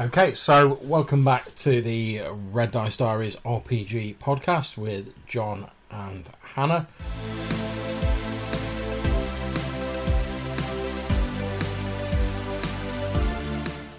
Okay, so welcome back to the Red Dice Diaries RPG podcast with John and Hannah.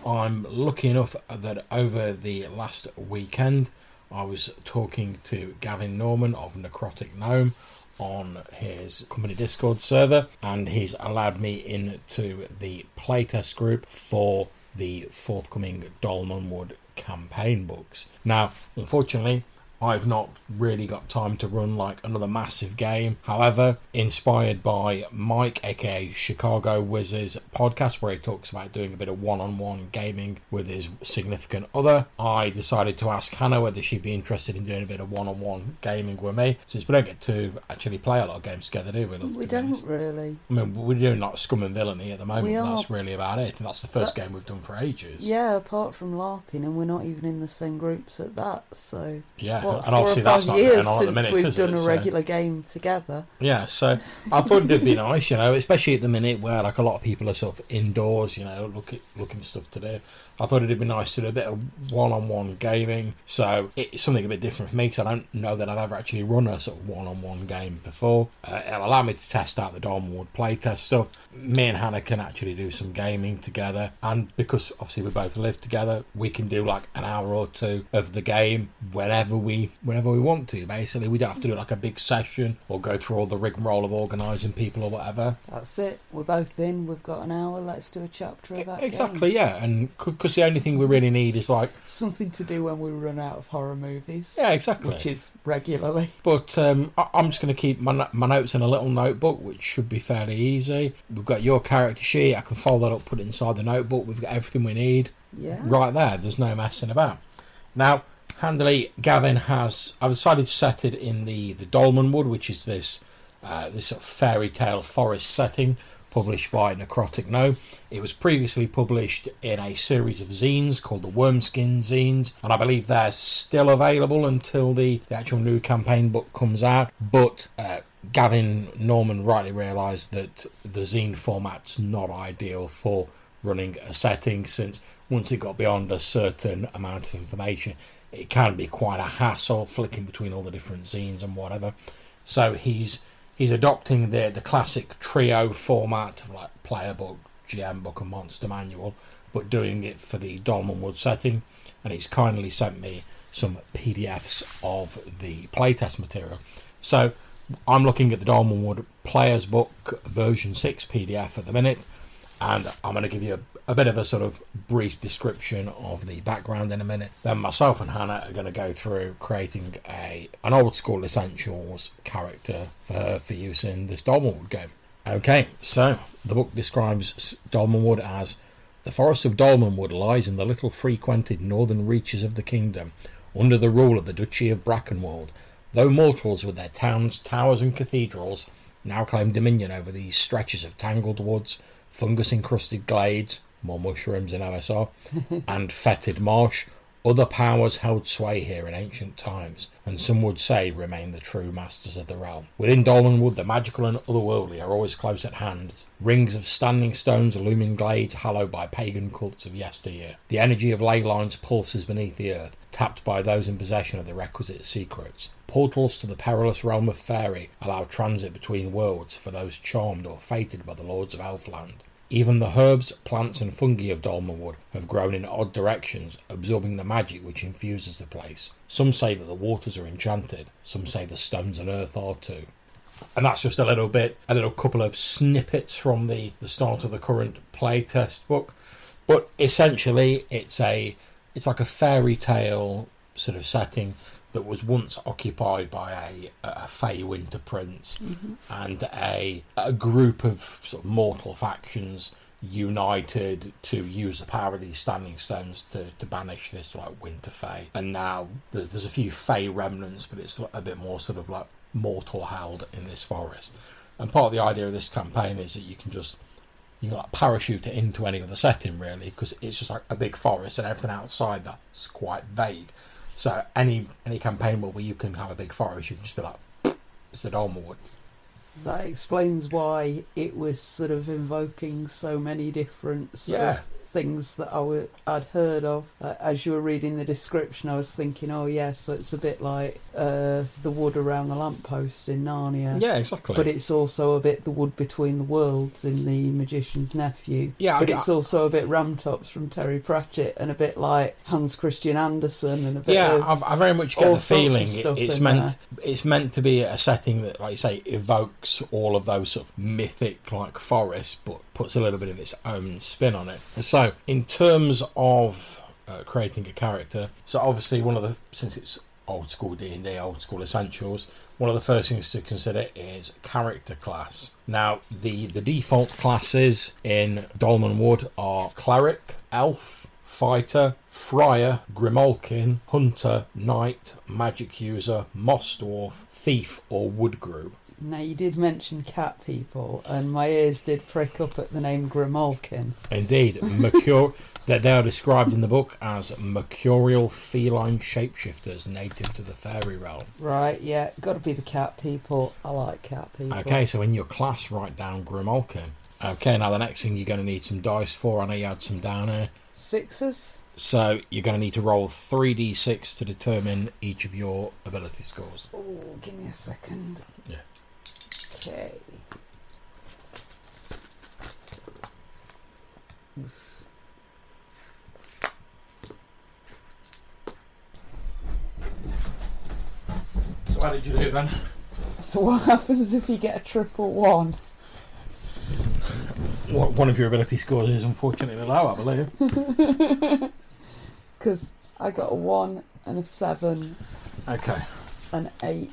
I'm lucky enough that over the last weekend I was talking to Gavin Norman of Necrotic Gnome on his company Discord server, and he's allowed me into the playtest group for the forthcoming Dolmenwood campaign books. Now, unfortunately, I've not really got time to run like another massive game. However, inspired by Mike, aka Chicago Wizards podcast, where he talks about doing a bit of one on one gaming with his significant other, I decided to ask Hannah whether she'd be interested in doing a bit of one on one gaming with me, since we don't get to actually play a lot of games together, do we? Love, We don't honest. really. I mean, we're doing like Scum and Villainy at the moment. We are. That's really about it. And that's the first game we've done for ages. Yeah, apart from LARPing, and we're not even in the same groups at that. So, Yeah, what, and four or obviously five that's not years going on at the since minute, we've done it? a So- regular game together. Yeah, so I thought it'd be nice, you know, especially at the minute where like a lot of people are sort of indoors, you know, look looking for stuff to do. I thought it'd be nice to do a bit of one-on-one gaming. So it's something a bit different for me because I don't know that I've ever actually run a sort of one-on-one game before. Uh, it'll allow me to test out the Dolmenwood playtest stuff. Me and Hannah can actually do some gaming together, and because obviously we both live together, we can do like an hour or two of the game whenever we whenever we want to. Basically, we don't have to do like a big session or go through all the rigmarole of organising people or whatever. That's it. We're both in. We've got an hour. Let's do a chapter of that. Exactly, game. yeah, and because the only thing we really need is like, Something to do when we run out of horror movies. yeah, exactly. Which is regularly. But um, I- I'm just going to keep my, my notes in a little notebook, which should be fairly easy. We've got your character sheet. I can fold that up, put it inside the notebook. We've got everything we need Yeah. right there. There's no messing about. Now, handily, Gavin has. I've decided to set it in the the Dolmenwood, which is this uh, this sort of fairy tale forest setting published by Necrotic Gnome. It was previously published in a series of zines called the Wormskin Zines, and I believe they're still available until the, the actual new campaign book comes out. But uh, Gavin Norman rightly realised that the zine format's not ideal for running a setting since once it got beyond a certain amount of information, it can be quite a hassle flicking between all the different zines and whatever. So he's he's adopting the the classic trio format of like player book, GM book, and monster manual, but doing it for the Dolmenwood setting. And he's kindly sent me some PDFs of the playtest material. So I'm looking at the Dolmenwood Players Book version 6 PDF at the minute, and I'm going to give you a, a bit of a sort of brief description of the background in a minute. Then myself and Hannah are going to go through creating a an old school essentials character for her for use in this Dolmenwood game. Okay, so the book describes Dolmenwood as the forest of Dolmenwood lies in the little frequented northern reaches of the kingdom, under the rule of the Duchy of Brackenwald. Though mortals with their towns, towers, and cathedrals now claim dominion over these stretches of tangled woods, fungus encrusted glades, more mushrooms in OSR, and fetid marsh, other powers held sway here in ancient times, and some would say remain the true masters of the realm. Within Dolmenwood, the magical and otherworldly are always close at hand. Rings of standing stones looming glades hallowed by pagan cults of yesteryear. The energy of ley lines pulses beneath the earth, tapped by those in possession of the requisite secrets. Portals to the perilous realm of fairy allow transit between worlds for those charmed or fated by the lords of Elfland. Even the herbs, plants, and fungi of Dolmenwood have grown in odd directions, absorbing the magic which infuses the place. Some say that the waters are enchanted, some say the stones and earth are too. And that's just a little bit, a little couple of snippets from the, the start of the current playtest book. But essentially, it's a it's like a fairy tale sort of setting that was once occupied by a, a Fey Winter Prince mm-hmm. and a, a group of sort of mortal factions united to use the power of these standing stones to, to banish this like winter Fey. And now there's, there's a few Fey remnants, but it's a bit more sort of like mortal held in this forest. And part of the idea of this campaign is that you can just you can like parachute it into any other setting really because it's just like a big forest and everything outside that's quite vague. So any any campaign where you can have a big forest, you can just be like, it's the Dolmenwood. That explains why it was sort of invoking so many different sort Yeah. of things that I w- I'd heard of. Uh, as you were reading the description, I was thinking, oh, yes, so it's a bit like uh, the wood around the lamppost in Narnia. Yeah, exactly. But it's also a bit the wood between the worlds in The Magician's Nephew. Yeah, but get- it's also a bit Ramtops from Terry Pratchett and a bit like Hans Christian Andersen and a bit yeah, I, I very much get the feeling it, it's meant it's meant to be a setting that, like you say, evokes all of those sort of mythic like forests, but puts a little bit of its own spin on it. So, in terms of uh, creating a character, so obviously one of the since it's old school D and D, old school essentials. One of the first things to consider is character class. Now, the the default classes in Dolmenwood are cleric, elf, fighter, friar, grimalkin, hunter, knight, magic user, moss dwarf, thief, or woodgrue. Now, you did mention cat people, and my ears did prick up at the name Grimalkin. Indeed, mercur- that they are described in the book as mercurial feline shapeshifters native to the fairy realm. Right, yeah, got to be the cat people. I like cat people. Okay, so in your class, write down grimalkin. Okay, now the next thing you're going to need some dice for. I know you had some down here. Sixes? So you're going to need to roll 3d6 to determine each of your ability scores. Oh, give me a second. Yeah. Okay. So how did you do then? So what happens if you get a triple one? One of your ability scores is unfortunately low, I believe. Because I got a one and a seven, Okay. an eight.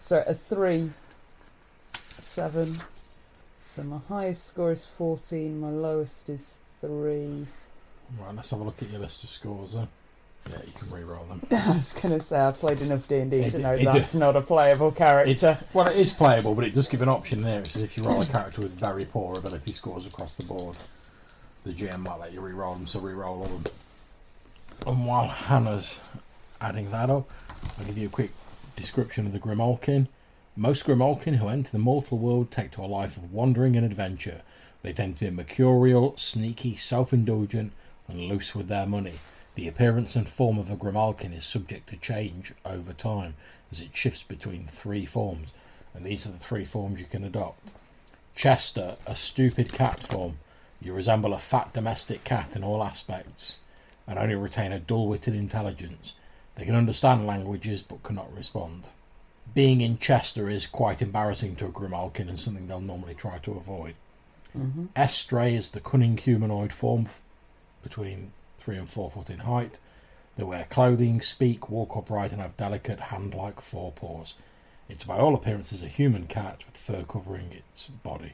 So a three, a seven. So my highest score is fourteen. My lowest is three. Right, let's have a look at your list of scores then. Yeah, you can re-roll them. I was gonna say I played enough D and D to know it that's not a playable character. well, it is playable, but it does give an option there. It says if you roll a character with very poor ability scores across the board, the GM might let you re-roll them, so re-roll all of them. And while Hannah's adding that up, I'll give you a quick description of the Grimalkin. Most Grimalkin who enter the mortal world take to a life of wandering and adventure. They tend to be mercurial, sneaky, self-indulgent, and loose with their money. The appearance and form of a Grimalkin is subject to change over time as it shifts between three forms, and these are the three forms you can adopt. Chester, a stupid cat form. You resemble a fat domestic cat in all aspects, and only retain a dull witted intelligence. They can understand languages but cannot respond. Being in Chester is quite embarrassing to a Grimalkin and something they'll normally try to avoid. Mm-hmm. Estray is the cunning humanoid form between three and four foot in height. They wear clothing, speak, walk upright, and have delicate hand like forepaws. It's by all appearances a human cat with fur covering its body.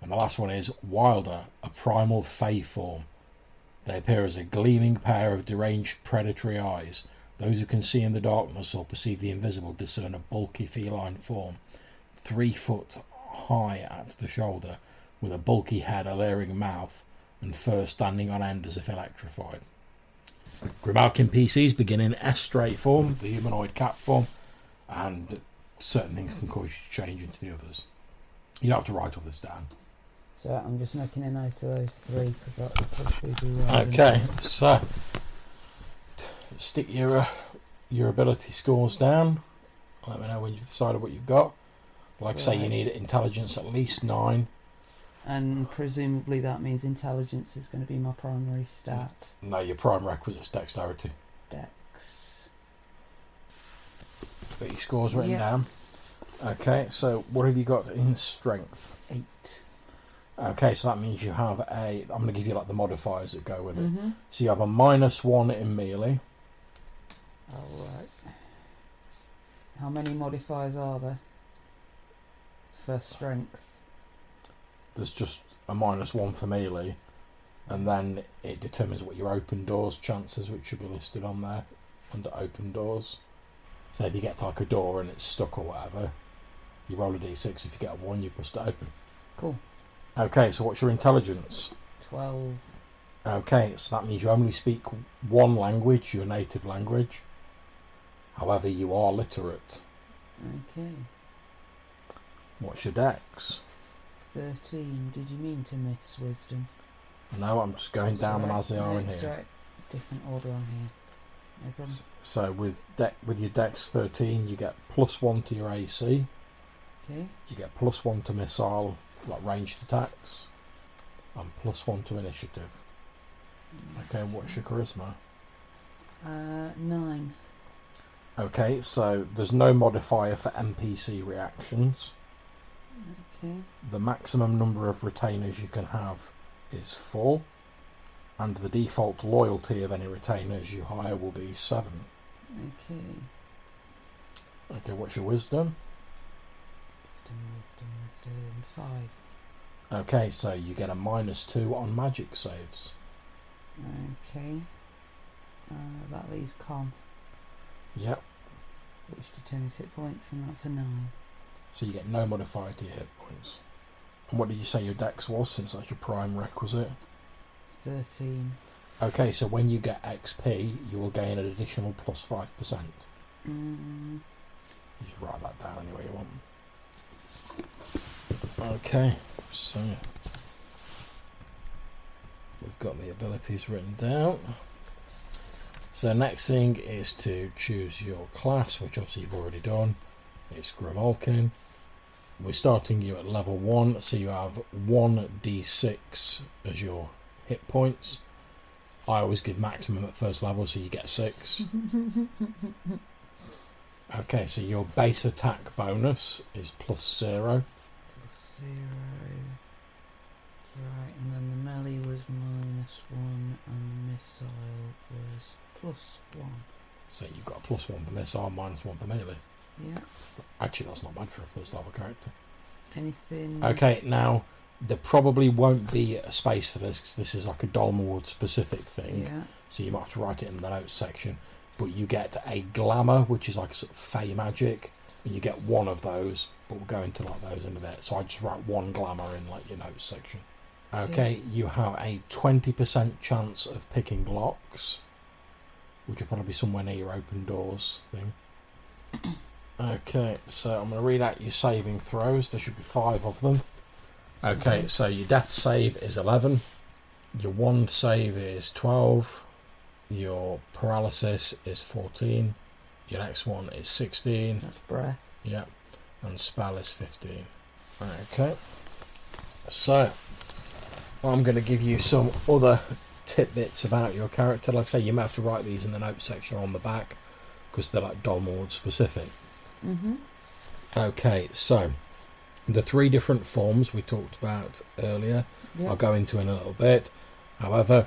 And the last one is Wilder, a primal fey form. They appear as a gleaming pair of deranged predatory eyes. Those who can see in the darkness or perceive the invisible discern a bulky feline form, three foot high at the shoulder, with a bulky head, a leering mouth, and fur standing on end as if electrified. Grimalkin PCs begin in Estray form, the humanoid cat form, and certain things can cause you to change into the others. You don't have to write all this down. So I'm just making a note of those three because that would probably be right. Okay, so stick your uh, your ability scores down. Let me know when you've decided what you've got. Like I say, you need intelligence at least nine. And presumably that means intelligence is going to be my primary stat. No, your prime requisite's dexterity. Dex. Got your scores written Yeah. down. Okay, so what have you got in strength? Eight. Okay, so that means you have a. I'm going to give you like the modifiers that go with it. Mm-hmm. So you have a minus one in melee. Alright. How many modifiers are there? For strength. There's just a minus one for melee, and then it determines what your open doors chances, which should be listed on there under open doors. So if you get to like a door and it's stuck or whatever, you roll a d6. If you get a one, you bust it open. Cool. Okay, so what's your intelligence? Twelve. Okay, so that means you only speak one language, your native language. However, you are literate. Okay. What's your dex? Thirteen. Did you mean to miss wisdom? No, I'm just going down them Sorry, as they are no, in here. Different order on here. No problem. S- So with deck with your dex 13, you get plus one to your AC. Okay. You get plus one to missile, like ranged attacks, and plus one to initiative. Okay, what's your charisma? Uh, nine. Okay, so there's no modifier for NPC reactions. The maximum number of retainers you can have is four, and the default loyalty of any retainers you hire will be seven. Okay. Okay, what's your wisdom? Wisdom, wisdom, wisdom. Five. Okay, so you get a minus two on magic saves. Okay. Uh, that leaves con, Yep. which determines hit points, and that's a nine. So you get no modifier to your hit points. And what did you say your dex was, since that's your prime requisite? Thirteen. Okay, so when you get XP, you will gain an additional plus 5%. Mm, You should write that down anyway you want. Okay, so we've got the abilities written down. So next thing is to choose your class, which obviously you've already done. It's Grimalkin. We're starting you at level 1, so you have 1d6 as your hit points. I always give maximum at first level, so you get 6. Okay, so your base attack bonus is plus 0. plus zero. Right, and then the melee was minus one, and the missile was plus one. So you've got a plus 1 for missile, minus 1 for melee. Yeah. Actually, that's not bad for a first level character. Anything? Okay, now there probably won't be a space for this because this is like a Dolmenwood specific thing. Yeah. So you might have to write it in the notes section. But you get a glamour, which is like a sort of fey magic, and you get one of those. But we'll go into like those in a bit. So I just write one glamour in like your notes section. Okay, you have a twenty percent chance of picking locks, which will probably be somewhere near your open doors thing. Okay, so I'm going to read out your saving throws. There should be five of them. Okay, so your death save is 11. Your one save is 12. Your paralysis is 14. Your next wand is 16. That's breath. Yeah. And spell is 15. Okay. So, I'm going to give you some other tidbits about your character. Like I say, you may have to write these in the notes section on the back because they're like Dolmenwood specific. Mm-hmm. Okay, so the three different forms we talked about earlier, Yeah. I'll go into in a little bit. However,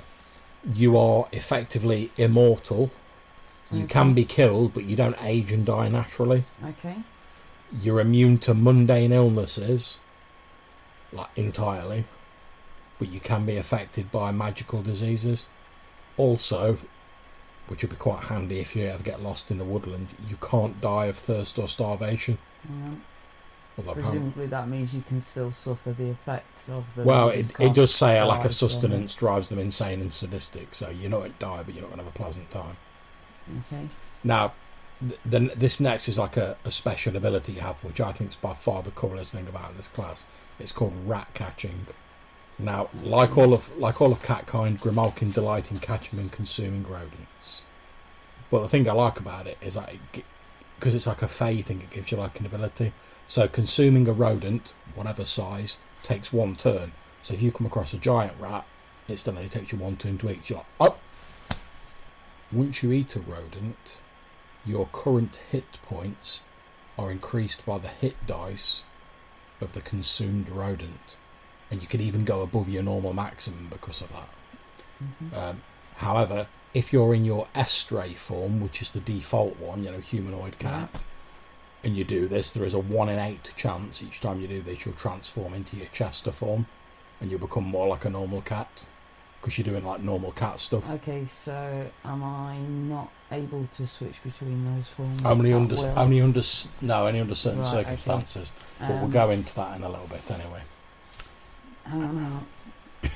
you are effectively immortal. You Okay. can be killed, but you don't age and die naturally. Okay. You're immune to mundane illnesses, like entirely, but you can be affected by magical diseases. Also, which would be quite handy if you ever get lost in the woodland, you can't die of thirst or starvation. Yeah. Although Presumably that means you can still suffer the effects of the. Well, it, it does say a lack of sustenance drives them insane and sadistic, so you're not going to die, but you're not going to have a pleasant time. Okay. Now, th- then this next is like a, a special ability you have, which I think is by far the coolest thing about this class. It's called rat catching. Now, like all of like all of cat kind, Grimalkin delight in catching and consuming rodents. But the thing I like about it is like because it's like a fey thing, it gives you like an ability. So consuming a rodent, whatever size, takes one turn. So if you come across a giant rat, it only takes you one turn to eat. You're like, oh. Once you eat a rodent, your current hit points are increased by the hit dice of the consumed rodent, and you can even go above your normal maximum because of that. hmm Um, however, if you're in your estray form, which is the default one, you know, humanoid cat, and you do this, there is a one in eight chance each time you do this you'll transform into your Chester form, and you'll become more like a normal cat because you're doing like normal cat stuff. Okay, so am I not able to switch between those forms? Only under will? only under no only under certain Right, okay. circumstances. But we'll Um, go into that in a little bit anyway. Hang on, on.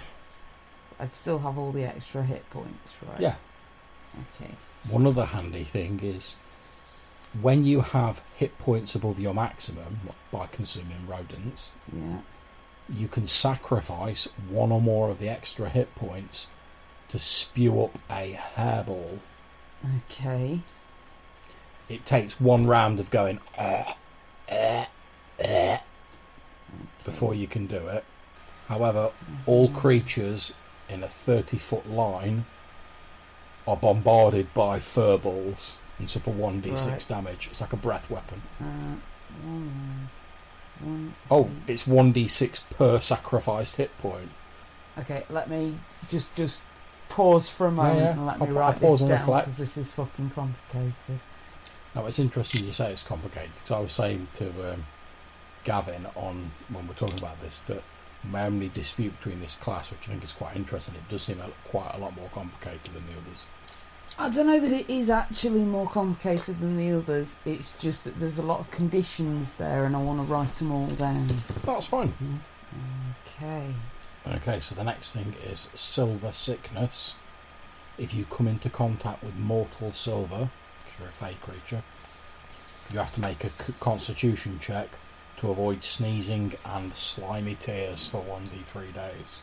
I still have all the extra hit points, right? Yeah. Okay. One other handy thing is when you have hit points above your maximum by consuming rodents, Yeah. you can sacrifice one or more of the extra hit points to spew up a hairball. Okay. It takes one round of going "Eh, eh, eh," before you can do it. However, all creatures in a 30 foot line are bombarded by furballs and suffer 1d6 Right. damage. It's like a breath weapon. Uh, one, one. Oh, it's 1d6 per sacrificed hit point. Okay, let me just just pause for a moment yeah. and let I'll me I'll write pause this down because this is fucking complicated. Now, it's interesting you say it's complicated because I was saying to um, Gavin on when we're talking about this that my dispute between this class, which I think is quite interesting, it does seem a, quite a lot more complicated than the others. I don't know that it is actually more complicated than the others. It's just that there's a lot of conditions there, and I want to write them all down. That's fine. Okay. Okay, so the next thing is silver sickness. If you come into contact with mortal silver, because you're a fey creature, you have to make a constitution check to avoid sneezing and slimy tears for 1d3 days.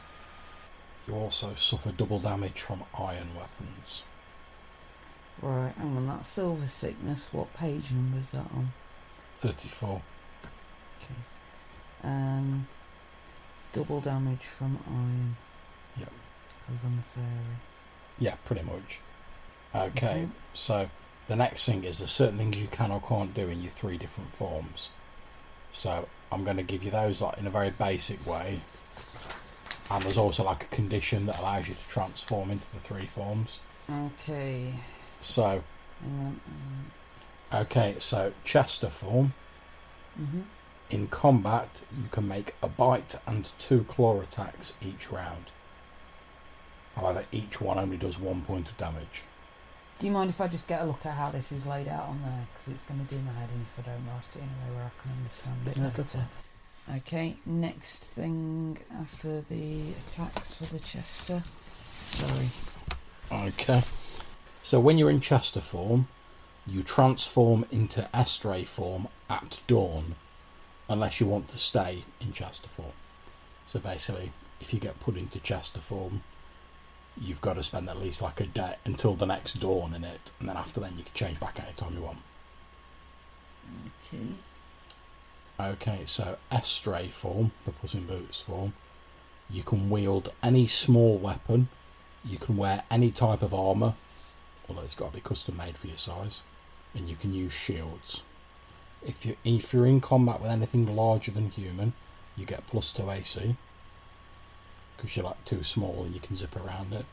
You also suffer double damage from iron weapons. Right, hang on, that's silver sickness. What page number is that on? 34. Okay. Um, double damage from iron. Yep. Because I'm a fairy. Yeah, pretty much. Okay, Mhm. so the next thing is there's certain things you can or can't do in your three different forms. So I'm going to give you those like in a very basic way. And there's also like a condition that allows you to transform into the three forms. Okay. So, okay, so Chester form. Mm-hmm. In combat, you can make a bite and two claw attacks each round. However, each one only does one point of damage. Do you mind if I just get a look at how this is laid out on there? Because it's going to do my head in if I don't write it anyway where I can understand it Yeah, go better. Okay, next thing after the attacks for the Chester. Sorry. Okay. So when you're in Chester form, you transform into Estray form at dawn, unless you want to stay in Chester form. So basically, if you get put into Chester form, you've got to spend at least like a day until the next dawn in it, and then after then you can change back anytime you want. Okay. Okay, so Estray form, the Puss in Boots form, you can wield any small weapon, you can wear any type of armour, although it's got to be custom made for your size, and you can use shields. If you're if you're in combat with anything larger than human, you get plus two AC because you're like too small and you can zip around it.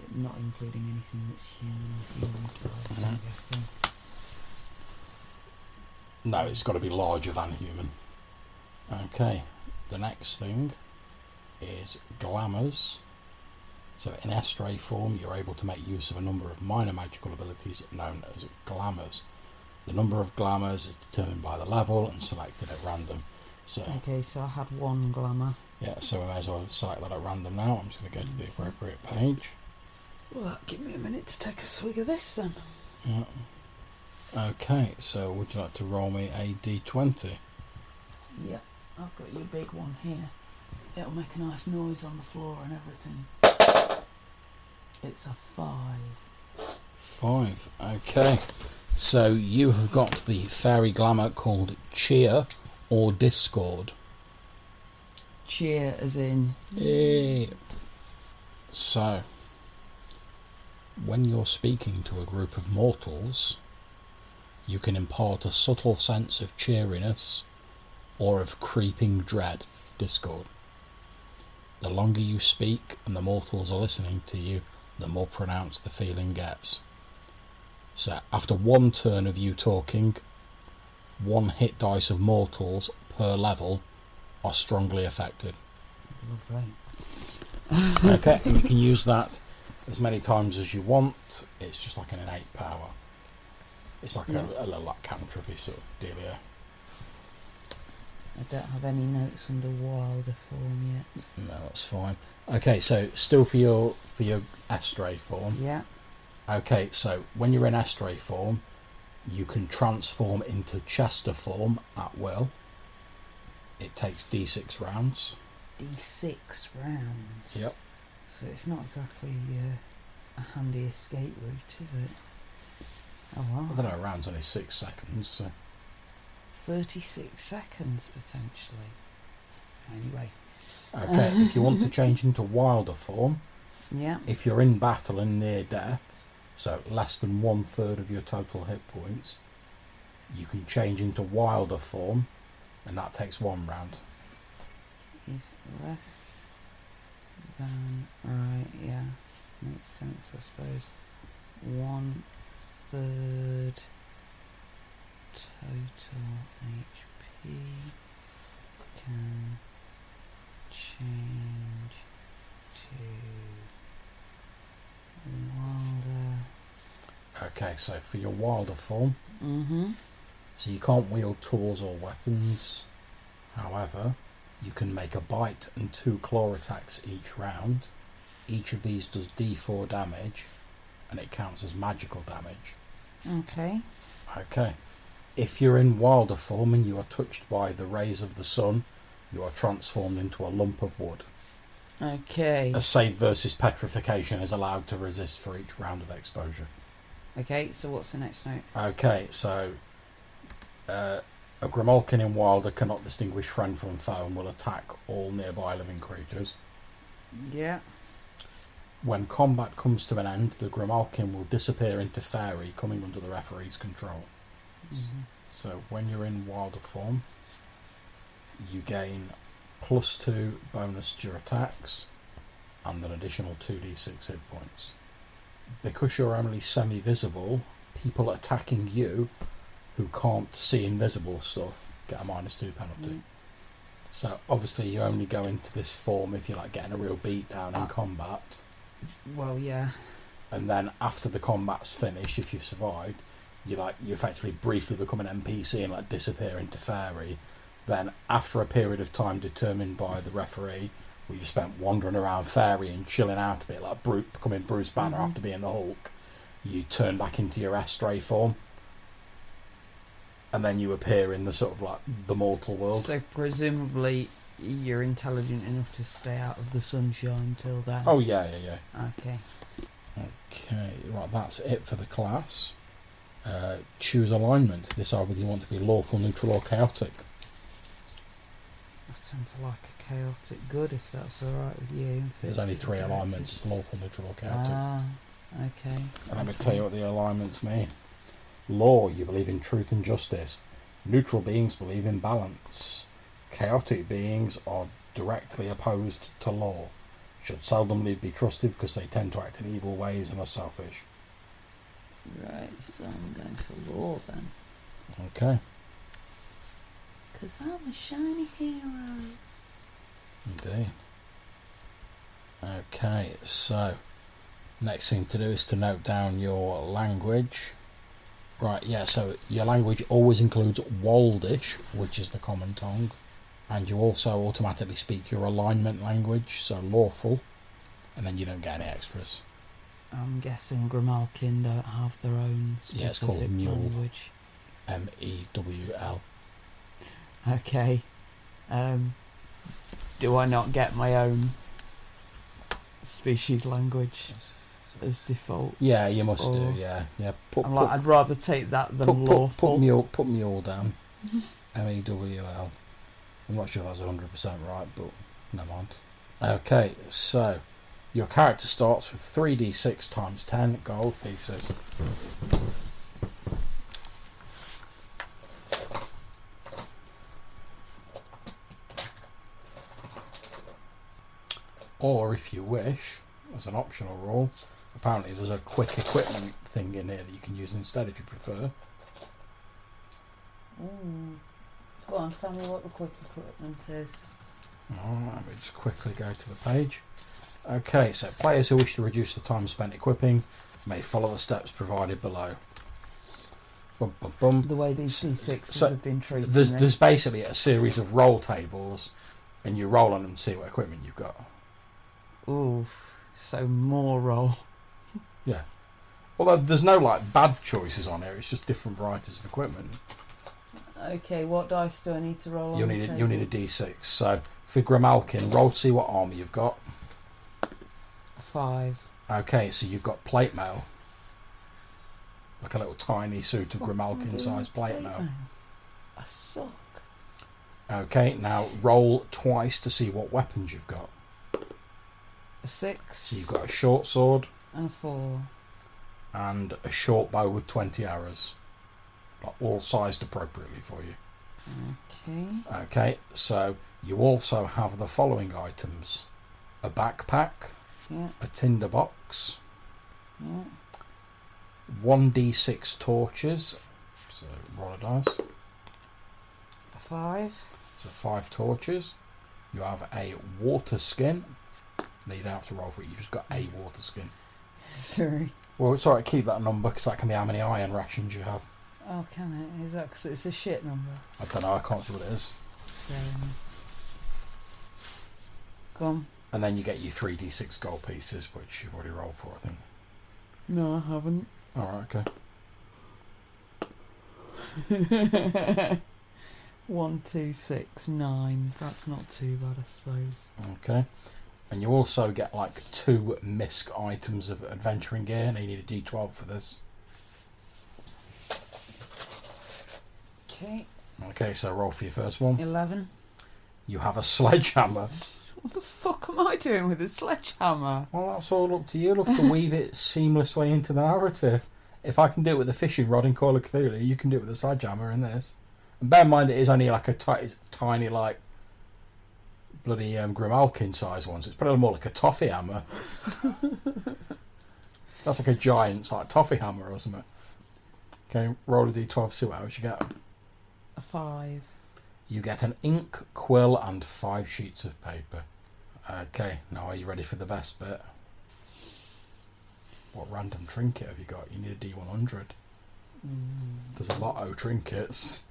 But not including anything that's human or human size, I'm guessing. No, it's got to be larger than human. Okay, the next thing is glamours. So in Estray form, you're able to make use of a number of minor magical abilities known as glamours. The number of glamours is determined by the level and selected at random. So Okay, so I had one glamour. Yeah, so we may as well select that at random now. I'm just going to go to the appropriate page. Well, give me a minute to take a swig of this then. Yeah. Okay, so would you like to roll me a d20? Yep, I've got your big one here. It'll make a nice noise on the floor and everything. It's a five. Five. Okay. So you have got the fairy glamour called Cheer or Discord. Cheer as in. So, when you're speaking to a group of mortals, you can impart a subtle sense of cheeriness or of creeping dread. Discord. The longer you speak and the mortals are listening to you, the more pronounced the feeling gets. So, after one turn of you talking, one hit dice of mortals per level are strongly affected. Lovely. okay, and you can use that as many times as you want. It's just like an innate power. It's like Yeah. a, a little like cantripy sort of dealio. I don't have any notes under wilder form yet. No, that's fine. Okay, so still for your for your estray form. Yeah. Okay, so when you're in estray form, you can transform into Chester form at will. It takes D6 rounds. d6 rounds. Yep. So it's not exactly uh, a handy escape route, is it? Oh I wow. don't know, round's only six seconds, so 36 seconds potentially. Anyway. okay. if you want to change into wilder form, Yeah. if you're in battle and near death, so less than one third of your total hit points, you can change into wilder form, and that takes one round. If less than right, yeah. Makes sense I suppose. One third total HP can change to wilder. Okay, so for your wilder form, Mm-hmm. So you can't wield tools or weapons. However, you can make a bite and two claw attacks each round. Each of these does d4 damage, and it counts as magical damage. Okay. Okay. If you're in wilder form and you are touched by the rays of the sun, you are transformed into a lump of wood. Okay. A save versus petrification is allowed to resist for each round of exposure. Okay, so what's the next note? Okay, so uh, a Grimalkin in Wilder cannot distinguish friend from foe and will attack all nearby living creatures. Yeah. When combat comes to an end, the Grimalkin will disappear into fairy, coming under the referee's control. Mhm. So when you're in Wilder form, you gain plus two bonus to your attacks and an additional 2d6 hit points. Because you're only semi visible, people attacking you who can't see invisible stuff get a minus two penalty. Mm. So obviously you only go into this form if you're like getting a real beat down in Ah. combat. Well, yeah. And then after the combat's finished, if you've survived, you like you effectively briefly become an NPC and like disappear into fairy. Then after a period of time determined by the referee, where you've spent wandering around fairy and chilling out a bit, like Bru- becoming Bruce Banner Mhm. after being the Hulk, you turn back into your Estray form, and then you appear in the sort of like the mortal world. So presumably you're intelligent enough to stay out of the sunshine till then. oh yeah, yeah, yeah. Okay. Okay, right, that's it for the class. Uh, choose alignment. Decide whether you want to be lawful, neutral, or chaotic. I tend to like a chaotic good if that's alright with you. There's only three chaotic. alignments lawful, neutral, or chaotic. Ah, okay. and let me tell you what the alignments mean. Law, you believe in truth and justice. Neutral beings believe in balance. Chaotic beings are directly opposed to law. Should seldomly be trusted because they tend to act in evil ways and are selfish. Right, so I'm going for law then. Okay, Because I'm a shiny hero. indeed. Okay, so next thing to do is to note down your language. Right, yeah, so your language always includes Waldish, which is the common tongue, and you also automatically speak your alignment language, so lawful, and then you don't get any extras. I'm guessing Grimalkin don't have their own specific Yeah, it's called Mewl. language. M E W L. Okay. Um, do I not get my own species language as default? Yeah, you must Or- do. Yeah, yeah. Put, I'm put, like, I'd rather take that than put, put, lawful. put mewl, put mewl down. M E W L. I'm not sure that's 100% right, but never mind. Okay, so your character starts with 3d6 times 10 gold pieces. Or if you wish, as an optional rule, apparently there's a quick equipment thing in here that you can use instead if you prefer. Ooh. Go on, tell me what the quick equipment is. Alright, let me just quickly go to the page. Okay, so players who wish to reduce the time spent equipping may follow the steps provided below. Bum, bum, bum. The way these So- D6s so have been treated. There's, there's basically a series of roll tables, and you roll on them to see what equipment you've got. Ooh, so more roll. Yeah. Although there's no like bad choices on here, it's just different varieties of equipment. Okay, what dice do I need to roll on You'll the need a, you'll need a d6. So For Grimalkin, roll to see what armor you've got. Five. Okay, so you've got plate mail. Like a little tiny suit of Grimalkin sized plate mail. I suck. Okay, now roll twice to see what weapons you've got. A six. So you've got a short sword and a four. and a short bow with 20 arrows. Like, All sized appropriately for you. Okay. Okay, so you also have the following items a backpack, Yeah. a tinder box, Yeah. 1d6 torches. So roll a dice. A five. So five torches. You have a water skin. No, you don't have to roll for it. You've just got a water skin. Sorry. Well, it's alright. Keep that number because that can be how many iron rations you have. Oh, can it? Is that because it's a shit number? I don't know. I can't see what it is. Come. And then you get your three d6 gold pieces, which you've already rolled for, I think. No, I haven't. All right. Okay. One, two, six, nine. That's not too bad, I suppose. Okay. And you also get like two misc items of adventuring gear, and you need a d12 for this. Okay. Okay, so roll for your first one. Eleven. You have a sledgehammer. What the fuck am I doing with a sledgehammer? Well, that's all up to you. You'll have to weave it seamlessly into the narrative. If I can do it with a fishing rod in Call of Cthulhu, you can do it with a sledgehammer in this. And bear in mind, it is only like a ti- tiny, like bloody um, Grimalkin size ones. it's probably more like a toffee hammer. That's like a giant, like a toffee hammer or something. Okay, roll a d12, see what else you get. A five. You get an ink, quill, and five sheets of paper. Okay, now are you ready for the best bit? What random trinket have you got? You need a D100. There's a lot of trinkets.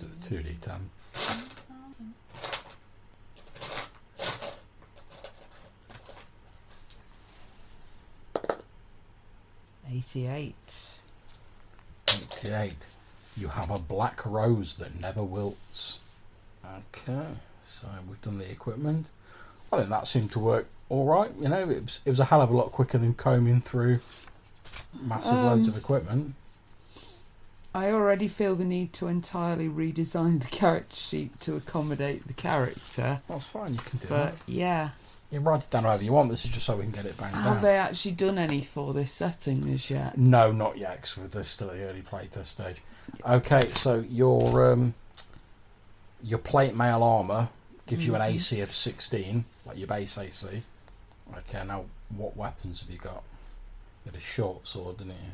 Do the 2D10. Eighty-eight. 88. You have a black rose that never wilts. Okay, so we've done the equipment. I think that seemed to work all right. You know, it was, it was a hell of a lot quicker than combing through massive loads of Um, equipment. I already feel the need to entirely redesign the character sheet to accommodate the character. That's fine, you can do But that. yeah, You can write it down however you want. This is just so we can get it banged have down. they actually done any for this setting as yet? No, not yet, because we're still at the early playtest stage. Okay, so your um, your plate mail armor gives you an Mhm. AC of 16, like your base AC. Okay, now what weapons have you got? You had a short sword, didn't you?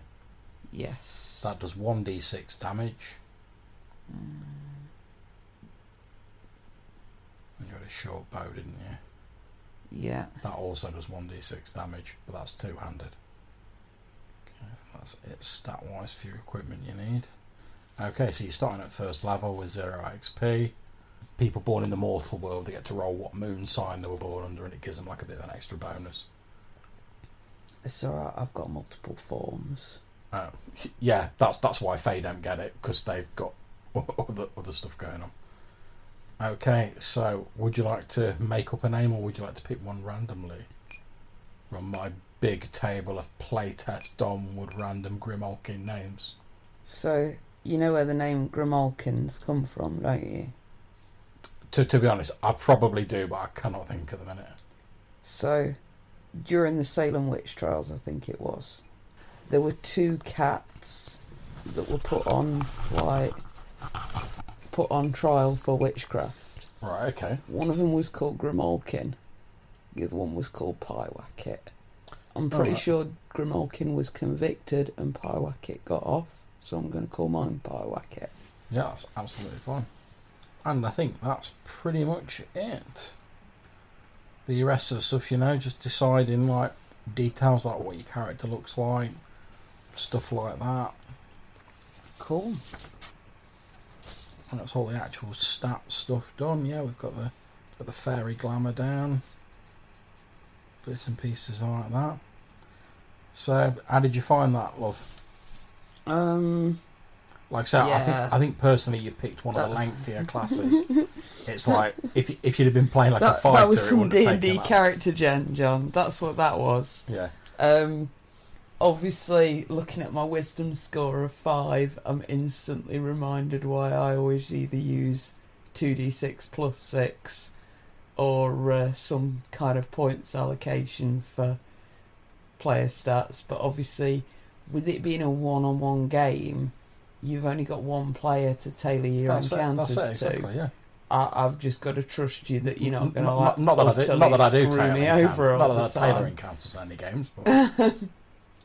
Yes. That does 1d6 damage. And you had a short bow, didn't you? Yeah. That also does 1d6 damage, but that's two handed. Okay, that's it stat wise for your equipment you need. Okay, so you're starting at first level with 0 XP. People born in the mortal world, they get to roll what moon sign they were born under, and it gives them like a bit of an extra bonus. Alright, I've got multiple forms. Oh, yeah, that's that's why Fey don't get it because they've got other other stuff going on. Okay, so would you like to make up a name or would you like to pick one randomly from my big table of playtest Dolmenwood random Grimalkin names? So, you know where the name Grimalkins come from, don't you? To to be honest, I probably do, but I cannot think at the minute. So, during the Salem witch trials, I think it was, there were two cats that were put on like put on trial for witchcraft. Right, okay. One of them was called Grimalkin, the other one was called Pyewacket. I'm pretty Alright. sure Grimalkin was convicted and Pyewacket got off, so I'm going to call mine Pyewacket. Yeah, that's absolutely fine. And I think that's pretty much it. The rest of the stuff, you know, just deciding like details like what your character looks like, stuff like that. Cool. And that's all the actual stat stuff done. Yeah, we've got the got the fairy glamour down, bits and pieces like that. So, how did you find that, love? Um, Like I said, I think I think personally you've picked one of the lengthier classes. it's like if if you'd have been playing like a fighter, that was some D and D character gen, John. That's what that was. Yeah, Um, obviously, looking at my wisdom score of five, I'm instantly reminded why I always either use 2d6 plus 6 or uh, some kind of points allocation for player stats. But obviously, with it being a one on one game, you've only got one player to tailor your that's it. encounters That's it. to. Exactly. Yeah. I, I've just got to trust you that you're not going to Not, like not that I do. Not that I do screw tailor me over Not that I tailor encounters to any games, but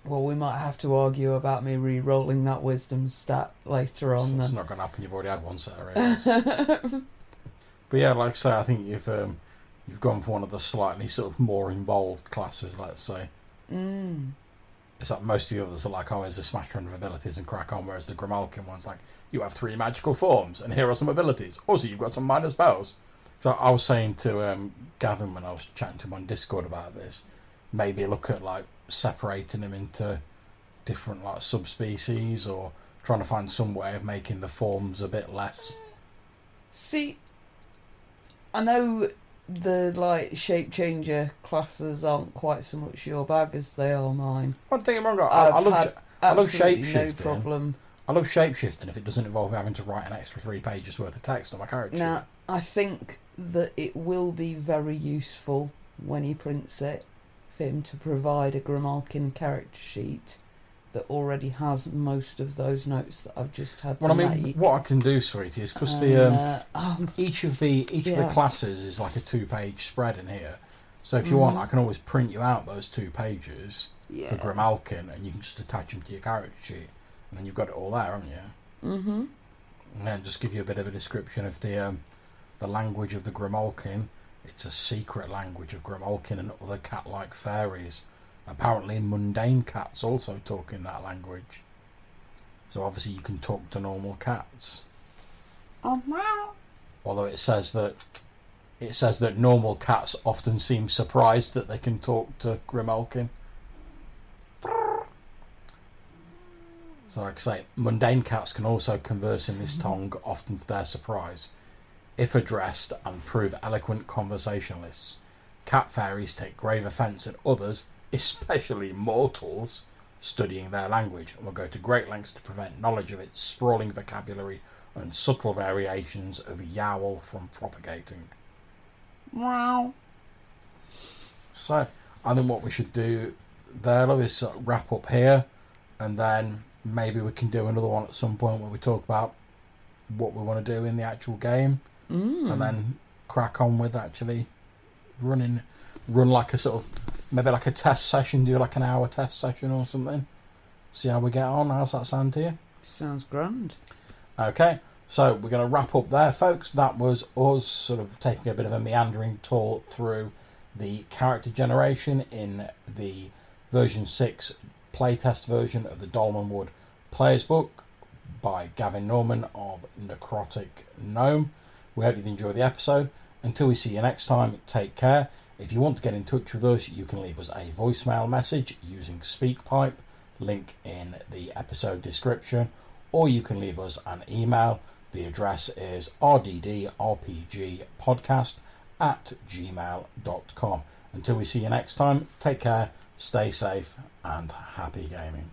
Well, we might have to argue about me re-rolling that wisdom stat later on. it's Then. not going to happen. You've already had one set of but yeah, like I say, I think you've um, you've gone for one of the slightly sort of more involved classes. Let's say. Mm. It's like most of the others are like, oh, here's a smattering of abilities and crack on, whereas the Grimalkin one's like, you have three magical forms, and here are some abilities. Also, you've got some minor spells. So I was saying to um, Gavin when I was chatting to him on Discord about this, maybe look at like separating them into different like subspecies or trying to find some way of making the forms a bit less. See, I know the like shape changer classes aren't quite so much your bag as they are mine. I don't think I'm wrong. I, I love, had sh- I love absolutely no problem. I love shapeshifting if it doesn't involve having to write an extra three pages worth of text on my character. Now, I think that it will be very useful when he prints it for him to provide a Grimalkin character sheet that already has most of those notes that I've just had Well, I mean, make. what I can do, sweetie, is because the um, Uh, oh, each of the each of the classes is like a two-page spread in here. So if you want, Mhm. I can always print you out those two pages yeah. for Grimalkin, and you can just attach them to your character sheet, and then you've got it all there, haven't you? Mm-hmm. And then just give you a bit of a description of the um, the language of the Grimalkin. It's a secret language of Grimalkin and other cat-like fairies. Apparently, mundane cats also talk in that language. So obviously, you can talk to normal cats. Oh, wow. Although it says that it says that normal cats often seem surprised that they can talk to Grimalkin. So, like I say, mundane cats can also converse in this mm-hmm. tongue, often to their surprise. If addressed and prove eloquent conversationalists, cat fairies take grave offence at others, especially mortals, studying their language and will go to great lengths to prevent knowledge of its sprawling vocabulary and subtle variations of yowl from propagating. Wow. So, I think what we should do there, love, is sort of wrap up here, and then maybe we can do another one at some point where we talk about what we want to do in the actual game, Mm. and then crack on with actually running, run like a sort of maybe like a test session, do like an hour test session or something. See how we get on. How's that sound to you? Sounds grand. Okay, so we're going to wrap up there, folks. That was us sort of taking a bit of a meandering tour through the character generation in the version 6 playtest version of the Dolmenwood Player's Book by Gavin Norman of Necrotic Gnome. We hope you've enjoyed the episode. Until we see you next time, take care. If you want to get in touch with us, you can leave us a voicemail message using SpeakPipe, link in the episode description, or you can leave us an email. The address is rddrpgpodcast at gmail.com. Until we see you next time, take care, stay safe, and happy gaming.